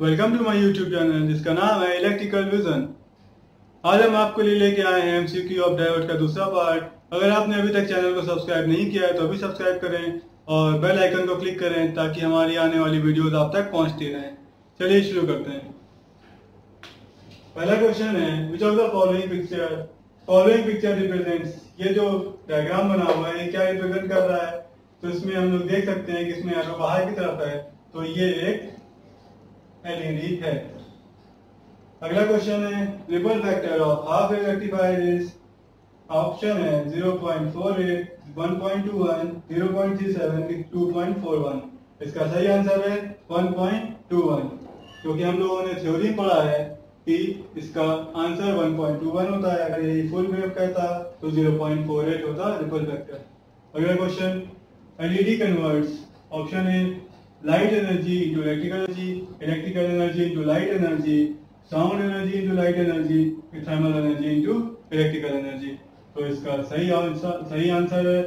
Welcome to my YouTube channel जिसका नाम है इलेक्ट्रिकल विजन आज हम आपके लिए लेके आए हैं एमसीक्यू ऑफ़ डायोड का दूसरा पार्ट अगर आपने अभी तक चैनल को सब्सक्राइब नहीं किया है तो अभी सब्सक्राइब करें और बेल आइकन को क्लिक करें ताकि हमारी आने वाली वीडियोस आप तक पहुँचती रहें। चलिए शुरू करते हैं। पहला क्वेश्चन है which of the following picture following picture represents ये जो डायग्राम बना हुआ है, ये क्या रिप्रेजेंट कर रहा है? तो इसमें हम लोग देख सकते हैं कि इसमें बाहर की तरफ़ है। तो ये एक एलईडी है। अगला क्वेश्चन है ripple factor of half wave rectifier is option है 0.48 1.21 0.37 2.41 इसका सही आंसर है 1.21 क्योंकि हम लोगों ने थ्योरी पढ़ा है कि इसका आंसर 1.21 होता है। अगर यही फुल वेव कहता तो 0.48 होता रिपल फैक्टर अगला क्वेश्चन एलईडी कन्वर्ट्स ऑप्शन है light energy into electrical energy, electrical energy into light energy, sound energy into light energy, thermal energy into electrical energy. तो इसका सही आंसर सही आंसर है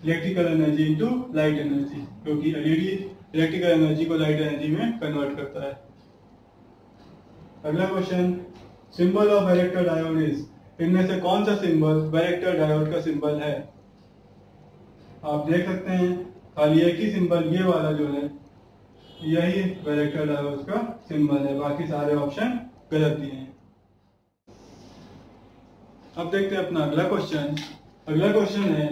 electrical energy into light energy क्योंकि LED electrical energy को light energy में convert करता है अगला question symbol of varactor diode is इनमें से कौन सा सिंबल बैरेक्टर डायोड का सिंबल है आप देख सकते हैं खाली एक ही सिंबल ये वाला जो है, यही वेक्टर डायोड का सिंबल है। बाकी सारे ऑप्शन गलत दिए हैं। अब देखते हैं अपना अगला क्वेश्चन अगला क्वेश्चन है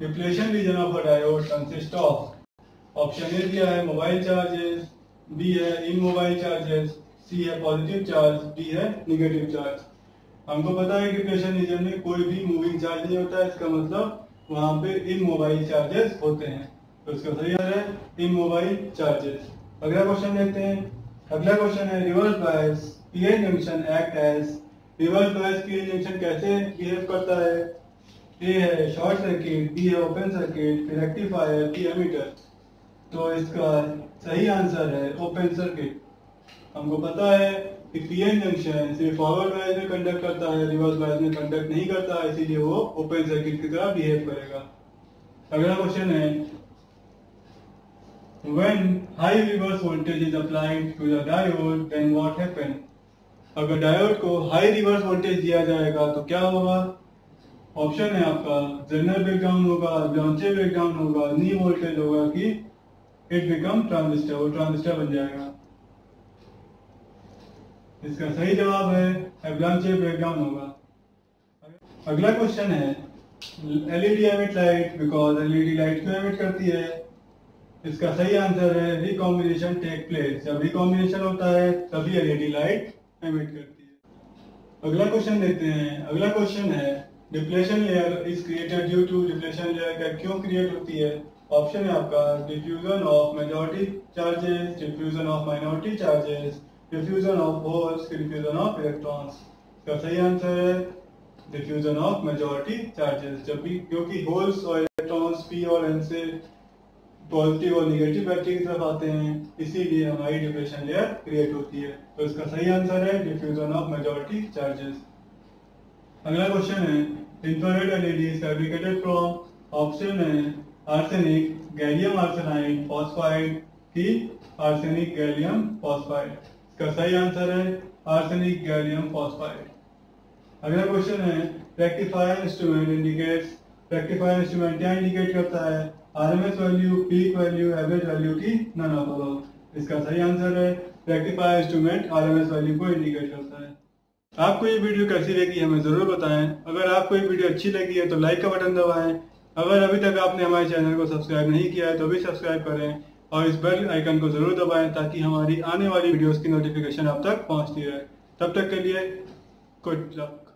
depletion region of diode consist of option A दिया है मोबाइल चार्जेस बी है इन मोबाइल चार्जेस सी है पॉजिटिव चार्ज डी है निगेटिव चार्ज हमको पता है कि डिप्लेशन रीजन में कोई भी मूविंग चार्ज नहीं होता है इसका मतलब वहाँ पे इन मोबाइल चार्जेस होते हैं। तो इसका सही आंसर है इन मोबाइल चार्जेस अगला क्वेश्चन देखते हैं। अगला क्वेश्चन है reverse bias PN junction act as reverse bias PN junction कैसे बिहेव करता है? ए है शॉर्ट सर्किट बी है ओपन सर्किट फिर रेक्टिफायर डी एमीटर तो इसका सही आंसर है ओपन सर्किट हमको पता है कि पीएन जंक्शन सिर्फ़ फॉरवर्ड बायस में कंडक्ट करता है रिवर्स बायस में कंडक्ट नहीं करता, इसीलिए वो ओपन सर्किट की तरह बिहेव करेगा। अगला क्वेश्चन है When high reverse voltage is applied to the diode, then what happen? अगर डायोड को हाई रिवर्स वोल्टेज दिया जाएगा तो क्या होगा? ऑप्शन है आपका जनरल ब्रेकडाउन होगा लॉन्चे ब्रेकडाउन होगा नी वोल्टेज होगा कि इट बिकम ट्रांजिस्टर वो ट्रांजिस्टर बन जाएगा। इसका सही जवाब है एवलांचे ब्रेकडाउन होगा। अगला क्वेश्चन है LED emit light because LED light क्यों एमिट करती है। इसका सही आंसर है रिकॉम्बिनेशन टेक प्लेस जब रिकॉम्बिनेशन होता है, तभी एलईडी लाइट एमिट करती है। अगला क्वेश्चन देखते हैं। अगला क्वेश्चन है depletion layer is created due to depletion layer का क्यों क्रिएट होती है? ऑप्शन है आपका diffusion of majority charges diffusion of minority charges diffusion of holes diffusion of electrons इसका सही आंसर है डिफ्यूजन ऑफ़ मेजोरिटी चार्जेस जब भी क्योंकि होल्स और इलेक्ट्रॉन्स पी और एन से पॉजिटिव और निगेटिव बैटरी की तरफ़ आते हैं, इसीलिए हमारी डिप्रेशन लेयर क्रिएट होती है। तो इसका सही आंसर है डिफ्यूजन ऑफ़ मेजॉरिटी चार्जेस अगला क्वेश्चन है infrared LED is fabricated from option है आर्सेनिक गैलियम आर्सेनाइड फॉस्फाइड की आर्सेनिक गैलियम फॉस्फाइड इसका सही आंसर है आर्सेनिक गैलियम फॉस्फाइड अगला क्वेश्चन है rectifier instrument indicates rectifier instrument क्या इंडिकेट करता है? RMS value peak value average value की नन ऑफ़ अबव इसका सही आंसर है रेक्टिफायर इंस्ट्रूमेंट आरएमएस वैल्यू को इंडिकेट करता है। आपको ये वीडियो कैसी लगी हमें ज़रूर बताएँ। अगर आपको ये वीडियो अच्छी लगी है तो लाइक का बटन दबाएँ। अगर अभी तक आपने हमारे चैनल को सब्सक्राइब नहीं किया है तो भी सब्सक्राइब करें और इस बेल आइकन को ज़रूर दबाएँ ताकि हमारी आने वाली वीडियोस की नोटिफिकेशन आप तक पहुँचती रहे। तब तक के लिए गुड लक